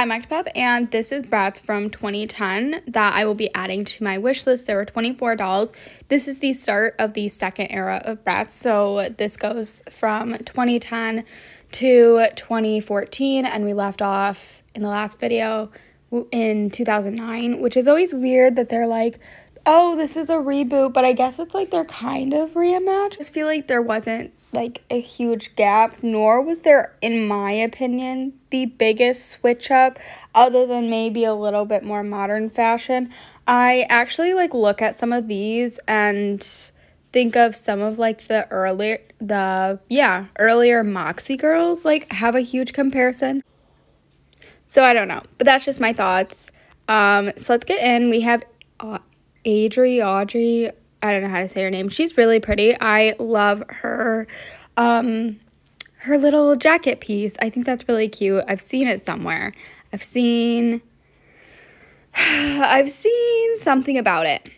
I'm Pup, and this is Bratz from 2010 that I will be adding to my wish list. There were 24 dolls. This is the start of the second era of Bratz, so this goes from 2010 to 2014, and we left off in the last video in 2009, which is always weird that they're like, oh, this is a reboot, but I guess it's like they're kind of reimagined. I just feel like there wasn't like a huge gap, nor was there, in my opinion, the biggest switch up, other than maybe a little bit more modern fashion. I actually like look at some of these and think of some of like the earlier the yeah earlier Moxie Girlz like have a huge comparison so i don't know but that's just my thoughts um so let's get in we have uh, adri audrey I don't know how to say her name. She's really pretty. I love her um her little jacket piece. I think that's really cute. I've seen it somewhere. I've seen I've seen something about it.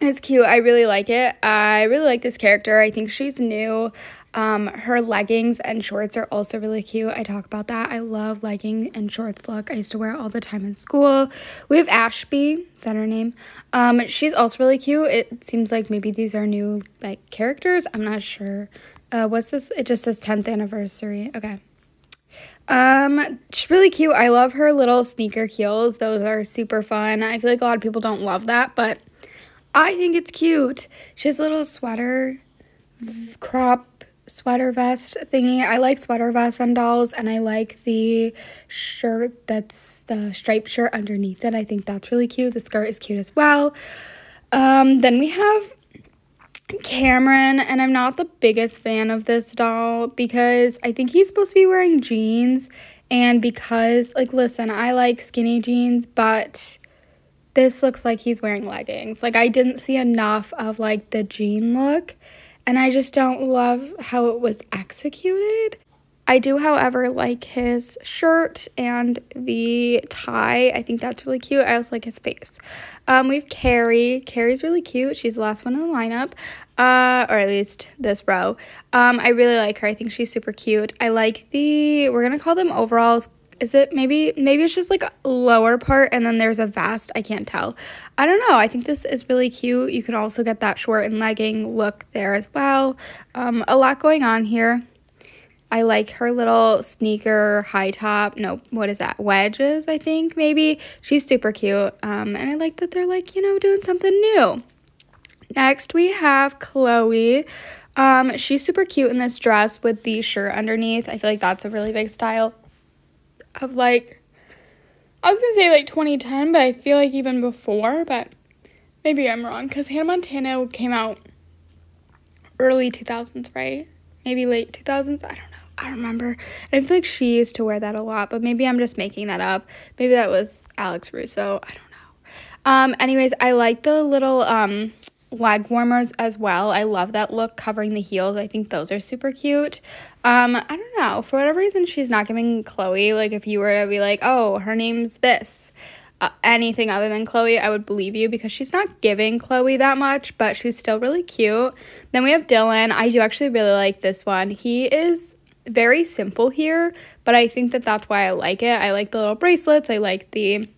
It's cute. I really like it. I really like this character. I think she's new. Um, her leggings and shorts are also really cute. I talk about that. I love legging and shorts look. I used to wear it all the time in school. We have Ashby. Is that her name? Um, she's also really cute. It seems like maybe these are new like characters. I'm not sure. Uh, what's this? It just says 10th anniversary. Okay. Um, she's really cute. I love her little sneaker heels. Those are super fun. I feel like a lot of people don't love that, but I think it's cute. She has a little sweater crop sweater vest thingy. I like sweater vests on dolls, and I like the shirt that's the striped shirt underneath it. I think that's really cute. The skirt is cute as well. Um, then we have Cameron, and I'm not the biggest fan of this doll because I think he's supposed to be wearing jeans, and because, like, listen, I like skinny jeans, but this looks like he's wearing leggings. Like, I didn't see enough of, like, the jean look, and I just don't love how it was executed. I do, however, like his shirt and the tie. I think that's really cute. I also like his face. Um, we have Carrie. Carrie's really cute. She's the last one in the lineup, uh, or at least this row. Um, I really like her. I think she's super cute. I like the, we're going to call them overalls is it maybe maybe it's just like lower part and then there's a vest i can't tell i don't know i think this is really cute you can also get that short and legging look there as well um, a lot going on here i like her little sneaker high top no what is that wedges i think maybe she's super cute um, and i like that they're like you know doing something new next we have chloe um, she's super cute in this dress with the shirt underneath i feel like that's a really big style of like I was gonna say like 2010, but I feel like even before, but maybe I'm wrong because Hannah Montana came out early 2000s, right? Maybe late 2000s. I don't. I don't remember. I feel like she used to wear that a lot, but maybe I'm just making that up. Maybe that was Alex Russo. I don't know. Um, anyways, I like the little um leg warmers as well. I love that look covering the heels. I think those are super cute. Um, I don't know. For whatever reason, she's not giving Chloe, like, if you were to be like, oh, her name's this, uh, anything other than Chloe, I would believe you because she's not giving Chloe that much, but she's still really cute. Then we have Dylan. I do actually really like this one. He is very simple here, but I think that that's why I like it. I like the little bracelets. I like the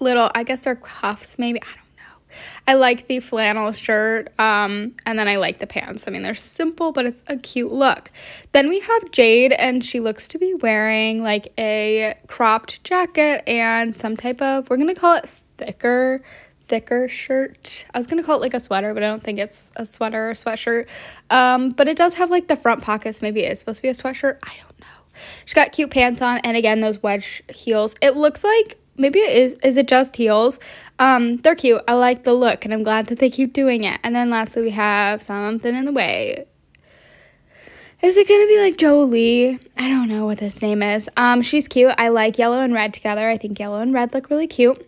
little, I guess they're cuffs, maybe. I don't know. I like the flannel shirt, um, and then I like the pants. I mean, they're simple, but it's a cute look. Then we have Jade, and she looks to be wearing like a cropped jacket and some type of, we're gonna call it thicker, thicker shirt. I was gonna call it like a sweater, but I don't think it's a sweater or sweatshirt. Um, but it does have like the front pockets. Maybe it's supposed to be a sweatshirt. I don't know. She's got cute pants on, and again, those wedge heels. It looks like maybe it is is it just heels um they're cute i like the look and i'm glad that they keep doing it and then lastly we have something in the way is it gonna be like jolie i don't know what this name is um she's cute i like yellow and red together i think yellow and red look really cute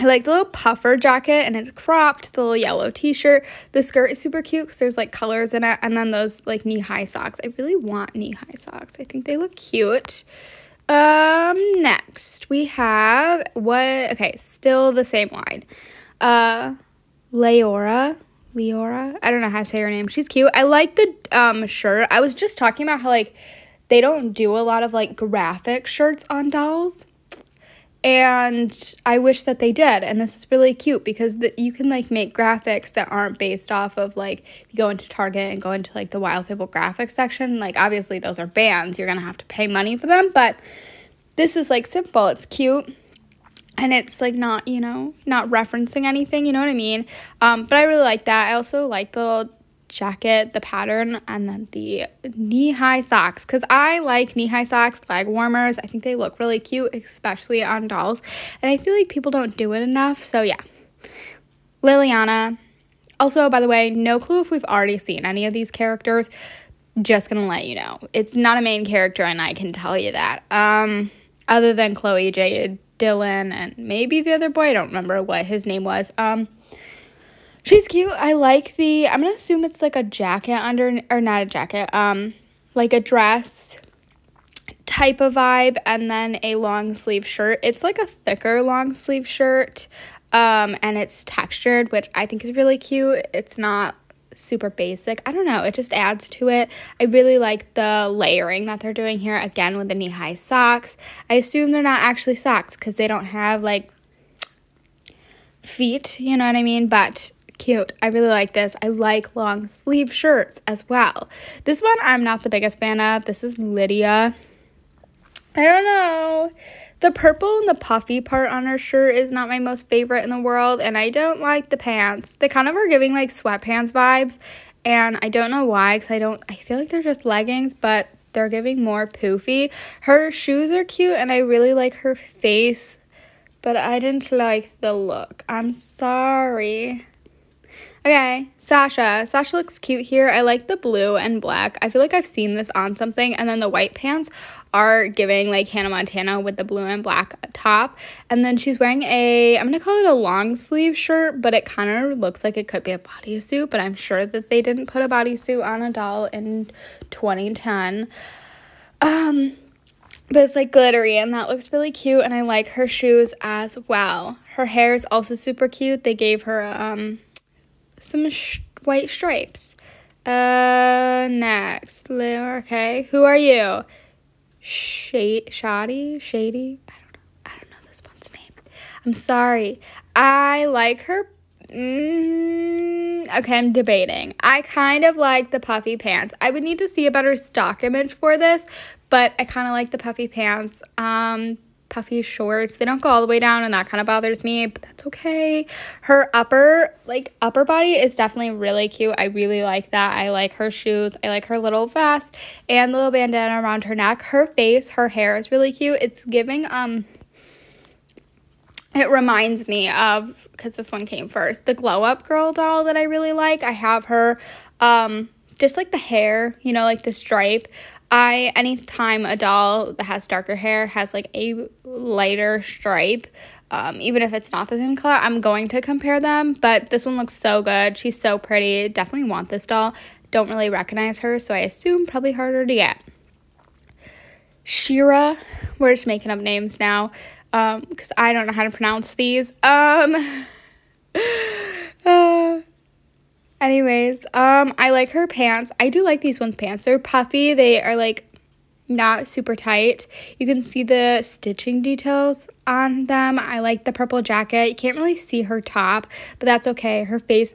I like the little puffer jacket and it's cropped, the little yellow t shirt. The skirt is super cute because there's like colors in it. And then those like knee high socks. I really want knee high socks. I think they look cute. Um, next we have what? Okay, still the same line. Uh, Leora. Leora. I don't know how to say her name. She's cute. I like the um shirt. I was just talking about how like they don't do a lot of like graphic shirts on dolls. And I wish that they did. And this is really cute because the, you can like make graphics that aren't based off of like you go into Target and go into like the Wild Fable graphics section. Like obviously those are banned. You're gonna have to pay money for them, but this is like simple. It's cute. And it's like not, you know, not referencing anything, you know what I mean? Um, but I really like that. I also like the little jacket, the pattern, and then the knee high socks. Because I like knee high socks, leg warmers. I think they look really cute, especially on dolls. And I feel like people don't do it enough. So, yeah. Liliana. Also, by the way, no clue if we've already seen any of these characters. Just gonna let you know. It's not a main character, and I can tell you that. Um, other than Chloe, Jade, Dylan, and maybe the other boy. I don't remember what his name was. Um, She's cute. I like the I'm gonna assume it's like a jacket under or not a jacket, um, like a dress type of vibe and then a long sleeve shirt. It's like a thicker long sleeve shirt. Um, and it's textured, which I think is really cute. It's not super basic. I don't know, it just adds to it. I really like the layering that they're doing here again with the knee high socks. I assume they're not actually socks because they don't have like feet, you know what I mean? But cute. I really like this. I like long sleeve shirts as well. This one I'm not the biggest fan of. This is Lydia. I don't know. The purple and the puffy part on her shirt is not my most favorite in the world, and I don't like the pants. They kind of are giving like sweatpants vibes, and I don't know why, because I don't, I feel like they're just leggings, but they're giving more poofy. Her shoes are cute, and I really like her face, but I didn't like the look. I'm sorry. Okay, Sasha. Sasha looks cute here. I like the blue and black. I feel like I've seen this on something. And then the white pants are giving like Hannah Montana with the blue and black top. And then she's wearing a, I'm going to call it a long sleeve shirt, but it kind of looks like it could be a bodysuit. But I'm sure that they didn't put a bodysuit on a doll in 2010. Um, but it's like glittery and that looks really cute and I like her shoes as well. Her hair is also super cute. They gave her um some white stripes. Uh, next, okay, who are you? Shade, shoddy, shady. I don't know. I don't know this one's name. I'm sorry. I like her. Mm, okay, I'm debating. I kind of like the puffy pants. I would need to see a better stock image for this, but I kind of like the puffy pants. Um, puffy shorts. They don't go all the way down and that kind of bothers me, but that's okay. Her upper, like upper body is definitely really cute. I really like that. I like her shoes. I like her little vest and the little bandana around her neck. Her face, her hair is really cute. It's giving um it reminds me of because this one came first the glow up girl doll that i really like i have her um just like the hair you know like the stripe I anytime a doll that has darker hair has like a lighter stripe, um, even if it's not the same color, I'm going to compare them. But this one looks so good. She's so pretty. Definitely want this doll. Don't really recognize her, so I assume probably harder to get. Shira, we're just making up names now because um, I don't know how to pronounce these. Um, Anyways, um, I like her pants. I do like these ones' pants. They're puffy. They are like not super tight. You can see the stitching details on them. I like the purple jacket. You can't really see her top, but that's okay. Her face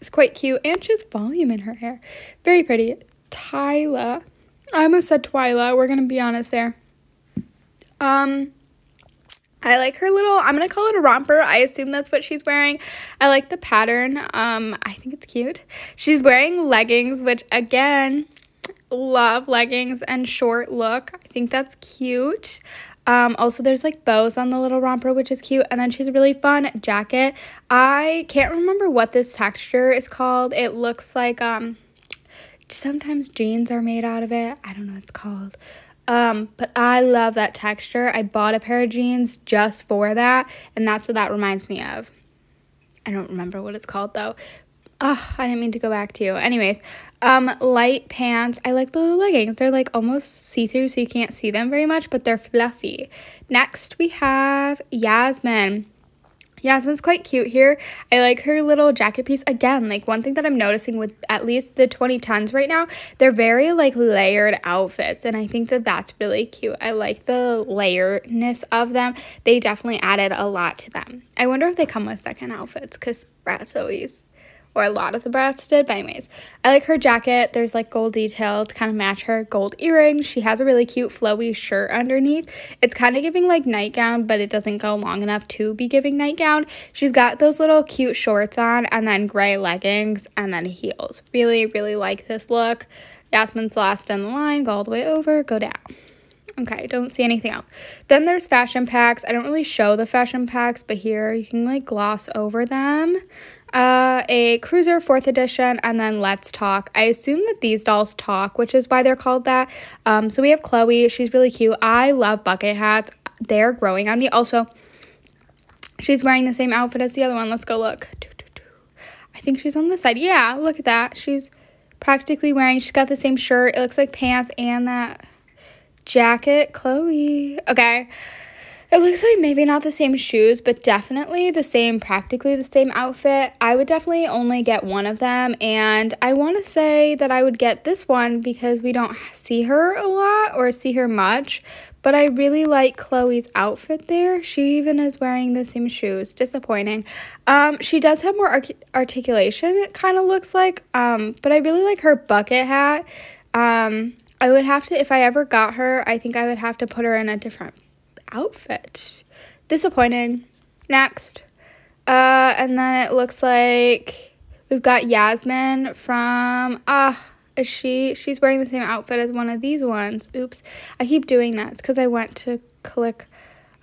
is quite cute and she has volume in her hair. Very pretty. Tyla. I almost said Twyla. We're gonna be honest there. Um, I like her little, I'm going to call it a romper. I assume that's what she's wearing. I like the pattern. Um, I think it's cute. She's wearing leggings, which again, love leggings and short look. I think that's cute. Um, also, there's like bows on the little romper, which is cute. And then she's a really fun jacket. I can't remember what this texture is called. It looks like, um, sometimes jeans are made out of it. I don't know what it's called. Um, but I love that texture. I bought a pair of jeans just for that, and that's what that reminds me of. I don't remember what it's called though. Oh, I didn't mean to go back to you. Anyways, um, light pants. I like the little leggings. They're like almost see-through, so you can't see them very much, but they're fluffy. Next, we have Yasmin. Yasmin's quite cute here. I like her little jacket piece. Again, like one thing that I'm noticing with at least the 2010s right now, they're very like layered outfits. And I think that that's really cute. I like the layeredness of them. They definitely added a lot to them. I wonder if they come with second outfits because Bratz always or a lot of the Bratz did. But anyways, I like her jacket. There's like gold detail to kind of match her gold earrings. She has a really cute flowy shirt underneath. It's kind of giving like nightgown, but it doesn't go long enough to be giving nightgown. She's got those little cute shorts on and then gray leggings and then heels. Really, really like this look. Yasmin's last in the line. Go all the way over, go down. Okay, don't see anything else. Then there's fashion packs. I don't really show the fashion packs, but here you can like gloss over them uh, a Cruiser 4th edition, and then Let's Talk. I assume that these dolls talk, which is why they're called that. Um, so we have Chloe. She's really cute. I love bucket hats. They're growing on me. Also, she's wearing the same outfit as the other one. Let's go look. I think she's on the side. Yeah, look at that. She's practically wearing, she's got the same shirt. It looks like pants and that jacket. Chloe. Okay. It looks like maybe not the same shoes, but definitely the same, practically the same outfit. I would definitely only get one of them, and I want to say that I would get this one because we don't see her a lot or see her much, but I really like Chloe's outfit there. She even is wearing the same shoes. Disappointing. Um, she does have more articulation, it kind of looks like, um, but I really like her bucket hat. Um, I would have to, if I ever got her, I think I would have to put her in a different outfit. Disappointing. Next. Uh, and then it looks like we've got Yasmin from ah. Uh, is she she's wearing the same outfit as one of these ones. Oops. I keep doing that. It's because I went to click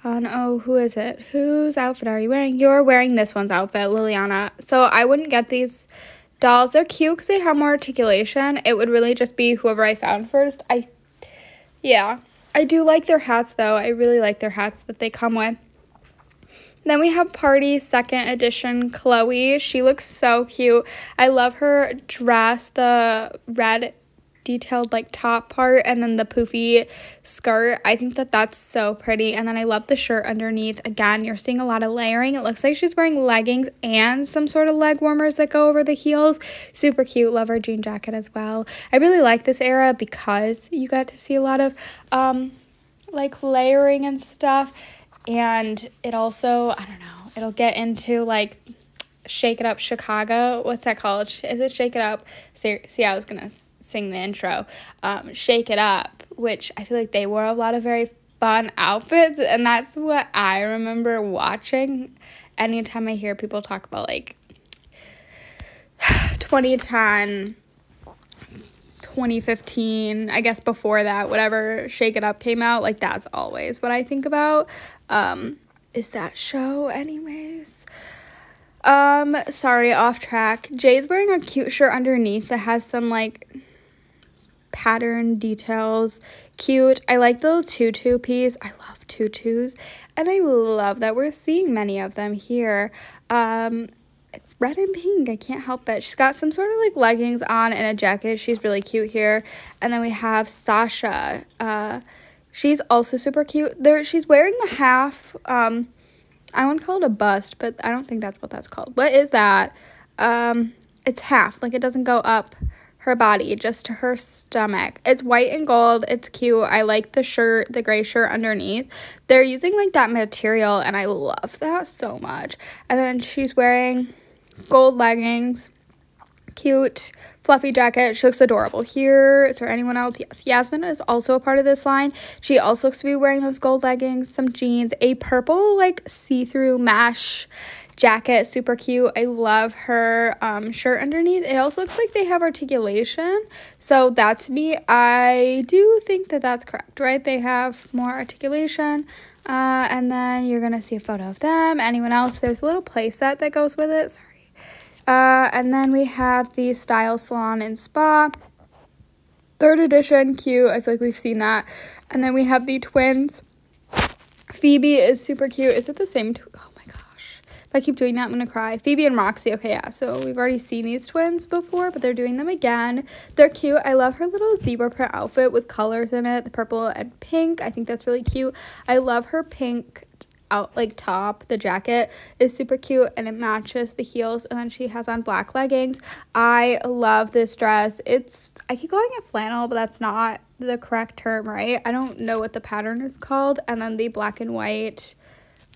on oh who is it? Whose outfit are you wearing? You're wearing this one's outfit, Liliana. So I wouldn't get these dolls. They're cute because they have more articulation. It would really just be whoever I found first. I yeah. I do like their hats though. I really like their hats that they come with. Then we have Party Second Edition Chloe. She looks so cute. I love her dress, the red detailed like top part and then the poofy skirt. I think that that's so pretty. And then I love the shirt underneath. Again, you're seeing a lot of layering. It looks like she's wearing leggings and some sort of leg warmers that go over the heels. Super cute. Love her jean jacket as well. I really like this era because you got to see a lot of um like layering and stuff. And it also, I don't know, it'll get into like Shake It Up Chicago. What's that called? Is it Shake It Up? See, I was going to sing the intro. Um, Shake It Up, which I feel like they wore a lot of very fun outfits. And that's what I remember watching anytime I hear people talk about like 2010. 2015, I guess before that, whatever Shake It Up came out, like that's always what I think about. Um, is that show, anyways? Um, sorry, off track. Jay's wearing a cute shirt underneath that has some like pattern details. Cute. I like the little tutu piece. I love tutus. And I love that we're seeing many of them here. Um, it's red and pink. I can't help it. She's got some sort of like leggings on and a jacket. She's really cute here. And then we have Sasha. Uh, she's also super cute. There, she's wearing the half. Um, I to call it a bust, but I don't think that's what that's called. What is that? Um, it's half, like it doesn't go up her body, just to her stomach. It's white and gold. It's cute. I like the shirt, the gray shirt underneath. They're using like that material, and I love that so much. And then she's wearing gold leggings, cute fluffy jacket. She looks adorable. Here, is there anyone else? Yes, Yasmin is also a part of this line. She also looks to be wearing those gold leggings, some jeans, a purple like see-through mesh jacket, super cute. I love her um, shirt underneath. It also looks like they have articulation, so that's neat. I do think that that's correct, right? They have more articulation. Uh, and then you're gonna see a photo of them. Anyone else? There's a little playset that goes with it. Sorry uh, and then we have the Style Salon and Spa. Third edition, cute. I feel like we've seen that. And then we have the twins. Phoebe is super cute. Is it the same? oh my gosh. If I keep doing that, I'm going to cry. Phoebe and Roxy. Okay, yeah. So we've already seen these twins before, but they're doing them again. They're cute. I love her little zebra print outfit with colors in it the purple and pink. I think that's really cute. I love her pink out like top, the jacket is super cute and it matches the heels and then she has on black leggings. I love this dress. It's I keep calling it flannel, but that's not the correct term, right? I don't know what the pattern is called. And then the black and white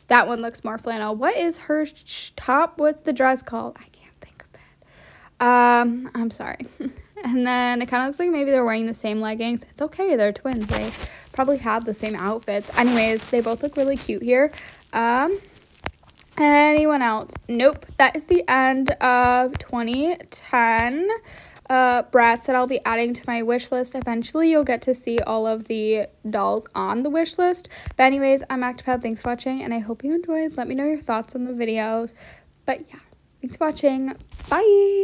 that one looks more flannel. What is her top? What's the dress called? I can't think of it. Um, I'm sorry. and then it kind of looks like maybe they're wearing the same leggings. It's okay. They're twins. They probably have the same outfits. Anyways, they both look really cute here. Um, anyone else? Nope. That is the end of 2010 uh, Bratz that I'll be adding to my wish list. Eventually, you'll get to see all of the dolls on the wish list. But anyways, I'm ActivePeb. Thanks for watching, and I hope you enjoyed. Let me know your thoughts on the videos. But yeah, thanks for watching. Bye!